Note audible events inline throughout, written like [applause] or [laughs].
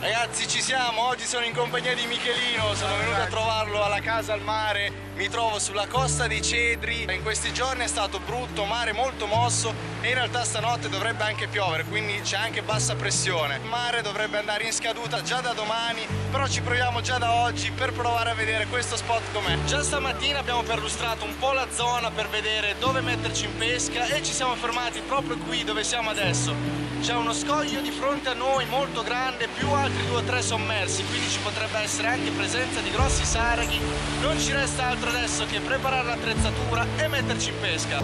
Ragazzi ci siamo, oggi sono in compagnia di Michelino, sono venuto a trovarlo alla casa al mare, mi trovo sulla costa dei Cedri, in questi giorni è stato brutto, mare molto mosso e in realtà stanotte dovrebbe anche piovere, quindi c'è anche bassa pressione. Il mare dovrebbe andare in scaduta già da domani, però ci proviamo già da oggi per provare a vedere questo spot com'è. Già stamattina abbiamo perlustrato un po' la zona per vedere dove metterci in pesca e ci siamo fermati proprio qui dove siamo adesso. C'è uno scoglio di fronte a noi molto grande, più altri due o tre sommersi, quindi ci potrebbe essere anche presenza di grossi saraghi. Non ci resta altro adesso che preparare l'attrezzatura e metterci in pesca.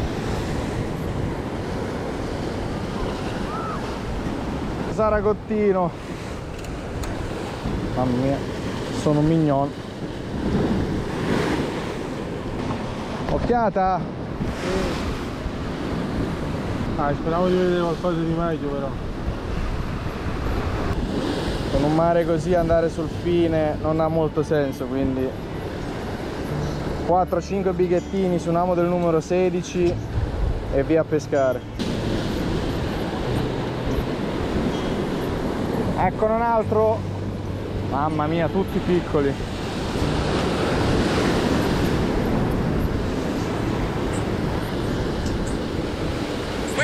Saragottino. Mamma mia, sono mignon. Occhiata? Ah, speriamo di vedere qualcosa di meglio però. Con un mare così andare sul fine non ha molto senso, quindi 4-5 bighettini su un amo del numero 16 e via a pescare. Eccone un altro. Mamma mia, tutti piccoli.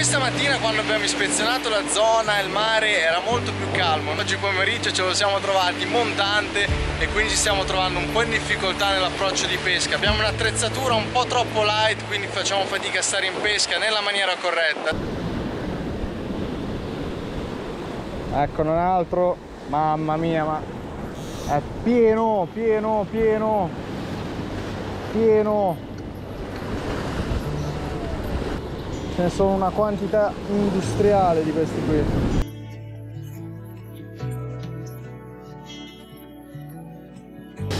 Questa mattina quando abbiamo ispezionato la zona il mare era molto più calmo. Oggi pomeriggio ce lo siamo trovati montante e quindi ci stiamo trovando un po' in difficoltà nell'approccio di pesca. Abbiamo un'attrezzatura un po' troppo light, quindi facciamo fatica a stare in pesca nella maniera corretta. Eccone un altro. Mamma mia, ma è pieno, pieno, pieno. Pieno. Ce ne sono una quantità industriale di questi qui.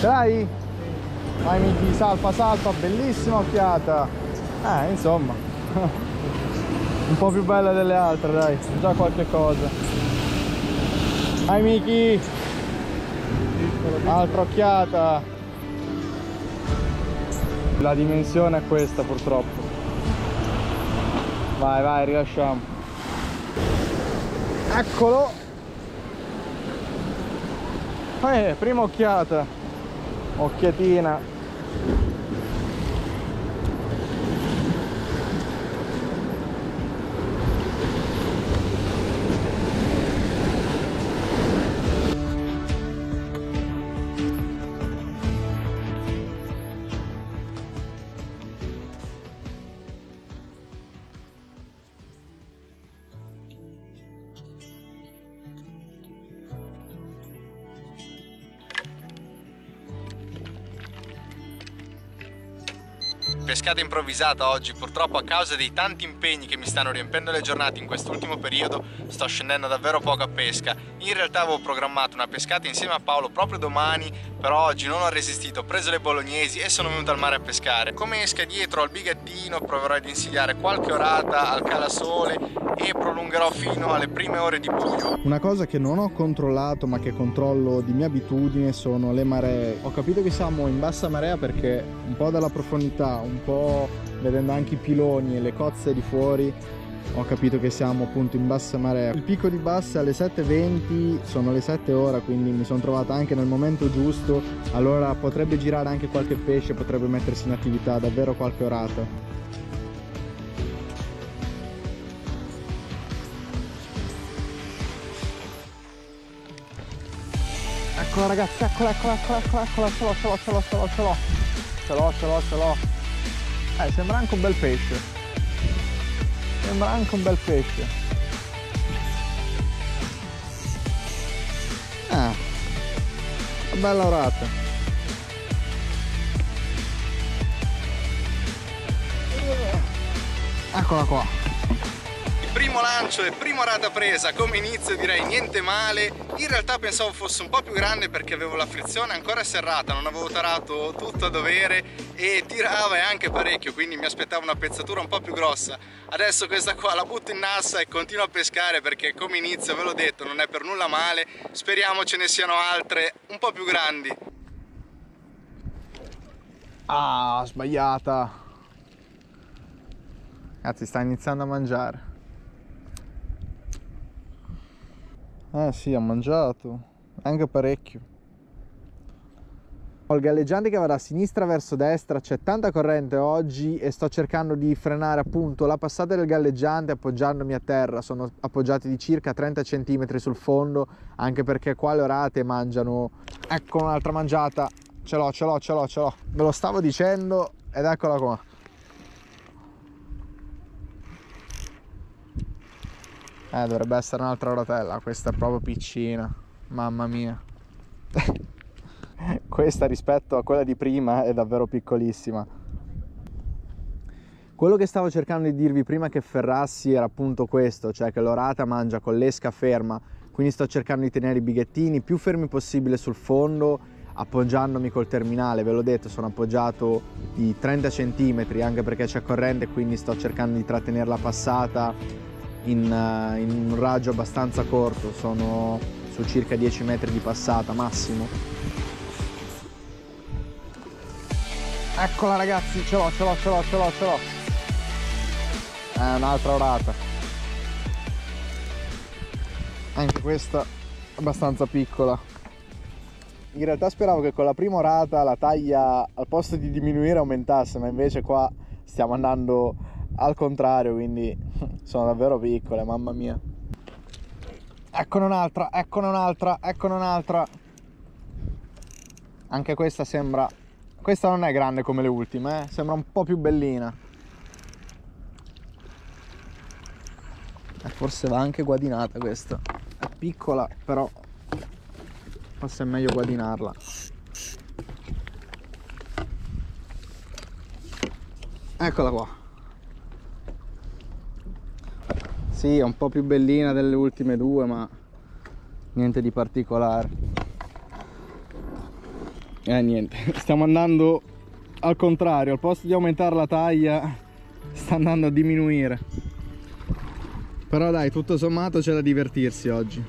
Dai! Vai Miki, salpa, salpa, bellissima occhiata! Eh, insomma. [laughs] Un po' più bella delle altre, dai, già qualche cosa. Vai Miki! Altra occhiata! La dimensione è questa purtroppo. Vai, vai, rilasciamo. Eccolo! Eh, prima occhiata. Occhiatina. Pescata improvvisata oggi, purtroppo a causa dei tanti impegni che mi stanno riempiendo le giornate in quest'ultimo periodo sto scendendo davvero poco a pesca. In realtà avevo programmato una pescata insieme a Paolo proprio domani, però oggi non ho resistito, ho preso le bolognesi e sono venuto al mare a pescare. Come esca dietro al bigattino proverò ad insidiare qualche orata al calasole e prolungherò fino alle prime ore di buio. Una cosa che non ho controllato ma che controllo di mia abitudine sono le maree. Ho capito che siamo in bassa marea perché un po' dalla profondità, un po' vedendo anche i piloni e le cozze di fuori ho capito che siamo appunto in bassa marea il picco di bassa è alle 7.20 sono le 7 ora quindi mi sono trovato anche nel momento giusto allora potrebbe girare anche qualche pesce potrebbe mettersi in attività davvero qualche orata Eccolo ragazzi, eccola, eccola, eccola, eccola, eccola, ce l'ho, ce l'ho, ce l'ho, ce l'ho, ce l'ho, ce l'ho, ce l'ho. Eh, sembra anche un bel pesce. Sembra anche un bel pesce. Ah, bella orata. Eccola qua. Primo lancio e prima rata presa come inizio direi niente male in realtà pensavo fosse un po' più grande perché avevo la frizione ancora serrata non avevo tarato tutto a dovere e tirava e anche parecchio quindi mi aspettavo una pezzatura un po' più grossa adesso questa qua la butto in nassa e continuo a pescare perché come inizio ve l'ho detto non è per nulla male speriamo ce ne siano altre un po' più grandi Ah, sbagliata. Ragazzi, sta iniziando a mangiare. Eh sì, ha mangiato. anche parecchio. Ho il galleggiante che va da sinistra verso destra, c'è tanta corrente oggi e sto cercando di frenare appunto la passata del galleggiante appoggiandomi a terra, sono appoggiati di circa 30 cm sul fondo, anche perché qua le orate mangiano... Ecco un'altra mangiata, ce l'ho, ce l'ho, ce l'ho, ce l'ho. Ve lo stavo dicendo ed eccola qua. Eh, dovrebbe essere un'altra rotella, questa è proprio piccina, mamma mia. [laughs] questa rispetto a quella di prima è davvero piccolissima. Quello che stavo cercando di dirvi prima che ferrassi era appunto questo, cioè che l'orata mangia con l'esca ferma, quindi sto cercando di tenere i bighettini più fermi possibile sul fondo, appoggiandomi col terminale, ve l'ho detto, sono appoggiato di 30 cm anche perché c'è corrente, quindi sto cercando di trattenere la passata in, uh, in un raggio abbastanza corto, sono su circa 10 metri di passata massimo. Eccola ragazzi, ce l'ho, ce l'ho, ce l'ho, ce l'ho, ce l'ho. È un'altra orata. Anche questa abbastanza piccola. In realtà speravo che con la prima orata la taglia al posto di diminuire aumentasse, ma invece qua stiamo andando al contrario, quindi sono davvero piccole, mamma mia. Eccone un'altra, eccone un'altra, eccone un'altra. Anche questa sembra... Questa non è grande come le ultime, eh? sembra un po' più bellina. E forse va anche guadinata questa. È piccola, però forse è meglio guadinarla. Eccola qua. Sì, è un po' più bellina delle ultime due, ma niente di particolare. Eh niente, [laughs] stiamo andando al contrario, al posto di aumentare la taglia sta andando a diminuire. Però dai, tutto sommato c'è da divertirsi oggi.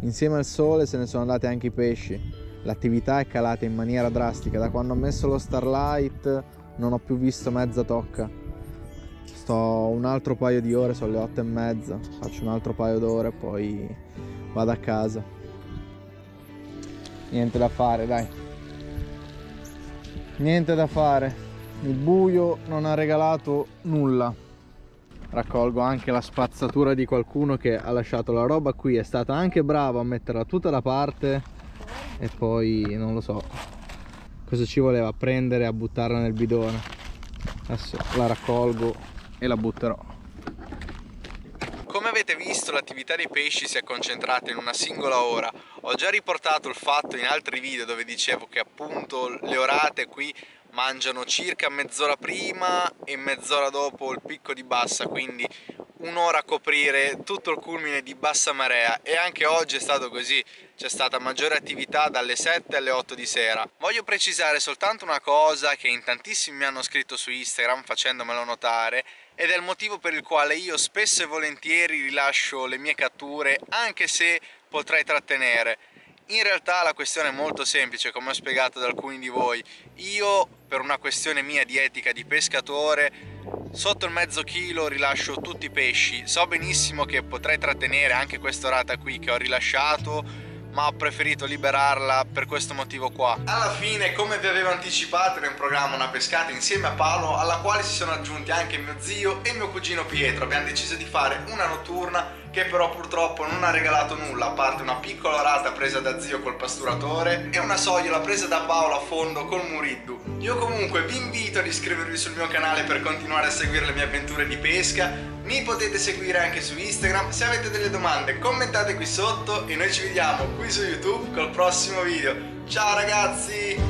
Insieme al sole se ne sono andati anche i pesci. L'attività è calata in maniera drastica. Da quando ho messo lo starlight non ho più visto mezza tocca sto un altro paio di ore, sono le otto e mezza, faccio un altro paio d'ore poi vado a casa. Niente da fare, dai. Niente da fare. Il buio non ha regalato nulla. Raccolgo anche la spazzatura di qualcuno che ha lasciato la roba qui, è stato anche bravo a metterla tutta da parte e poi non lo so cosa ci voleva prendere a buttarla nel bidone. Adesso la raccolgo e la butterò. Come avete visto l'attività dei pesci si è concentrata in una singola ora. Ho già riportato il fatto in altri video dove dicevo che appunto le orate qui mangiano circa mezz'ora prima e mezz'ora dopo il picco di bassa, quindi un'ora a coprire tutto il culmine di bassa marea e anche oggi è stato così, c'è stata maggiore attività dalle 7 alle 8 di sera. Voglio precisare soltanto una cosa che in tantissimi mi hanno scritto su Instagram facendomelo notare ed è il motivo per il quale io spesso e volentieri rilascio le mie catture anche se potrei trattenere. In realtà la questione è molto semplice, come ho spiegato ad alcuni di voi. Io, per una questione mia di etica di pescatore, sotto il mezzo chilo rilascio tutti i pesci. So benissimo che potrei trattenere anche questa rata qui che ho rilasciato, ma ho preferito liberarla per questo motivo qua. Alla fine, come vi avevo anticipato, era in programma una pescata insieme a Paolo, alla quale si sono aggiunti anche mio zio e mio cugino Pietro. Abbiamo deciso di fare una notturna che però purtroppo non ha regalato nulla, a parte una piccola rata presa da zio col pasturatore e una sogliola presa da Paolo a fondo col muriddu. Io comunque vi invito ad iscrivervi sul mio canale per continuare a seguire le mie avventure di pesca, mi potete seguire anche su Instagram, se avete delle domande commentate qui sotto e noi ci vediamo qui su YouTube col prossimo video. Ciao ragazzi!